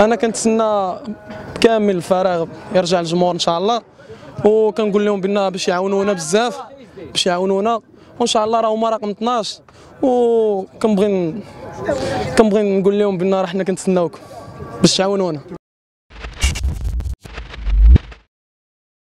أنا كنتسنى كامل الفراغ يرجع الجمهور إن شاء الله وكنقول لهم بان باش يعاونونا بزاف باش يعاونونا وإن شاء الله راه هما رقم 12 وكنبغي كنبغي نقول لهم بان راه حنا كنتسناوكم باش تعاونونا.